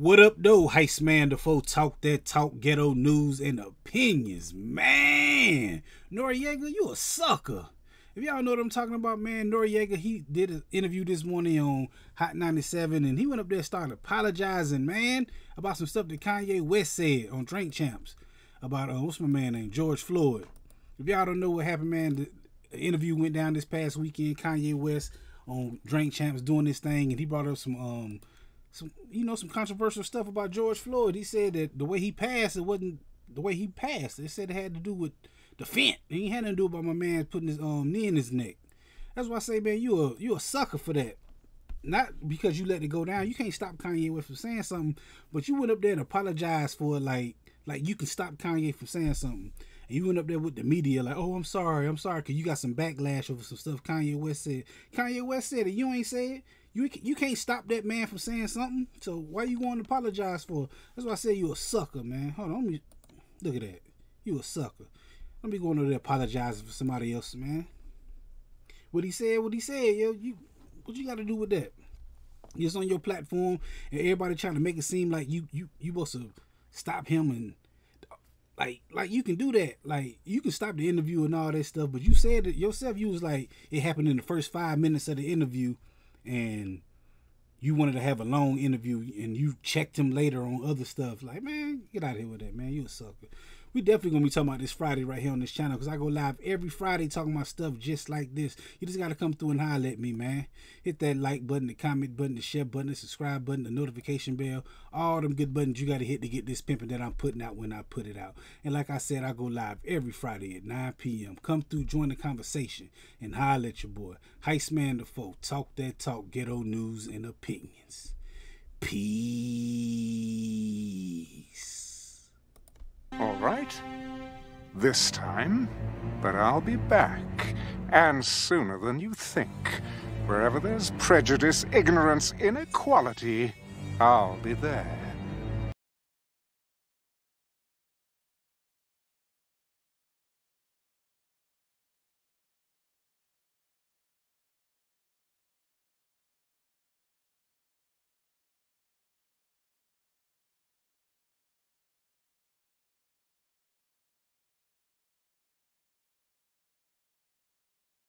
What up, though? Heist Man, the foe talk that talk, ghetto news and opinions. Man, Noreaga, you a sucker. If y'all know what I'm talking about, man, Noreaga, he did an interview this morning on Hot 97 and he went up there starting apologizing, man, about some stuff that Kanye West said on Drink Champs about, uh, what's my man named, George Floyd. If y'all don't know what happened, man, the, the interview went down this past weekend. Kanye West on Drink Champs doing this thing and he brought up some, um, some you know some controversial stuff about George Floyd. He said that the way he passed, it wasn't the way he passed. They said it had to do with the fent. He had nothing to do about my man putting his um knee in his neck. That's why I say, man, you a you a sucker for that. Not because you let it go down. You can't stop Kanye West from saying something, but you went up there and apologized for it like like you can stop Kanye from saying something. And you went up there with the media like, oh, I'm sorry, I'm sorry, because you got some backlash over some stuff Kanye West said. Kanye West said it. You ain't say it. You you can't stop that man from saying something. So why you going to apologize for? That's why I say you a sucker, man. Hold on, let me look at that. You a sucker. Let me go over there apologizing for somebody else, man. What he said, what he said, yo. You what you got to do with that? It's on your platform, and everybody trying to make it seem like you you you supposed to stop him and like like you can do that like you can stop the interview and all that stuff but you said it yourself you was like it happened in the first five minutes of the interview and you wanted to have a long interview and you checked him later on other stuff, like, man, get out of here with that, man. You a sucker. We definitely gonna be talking about this Friday right here on this channel because I go live every Friday talking about stuff just like this. You just gotta come through and holler at me, man. Hit that like button, the comment button, the share button, the subscribe button, the notification bell, all them good buttons you gotta hit to get this pimping that I'm putting out when I put it out. And like I said, I go live every Friday at 9 p.m. Come through, join the conversation, and holler at your boy. Heist Man the Foe. Talk that talk, ghetto news and opinions. Peace. All right. This time. But I'll be back. And sooner than you think. Wherever there's prejudice, ignorance, inequality, I'll be there.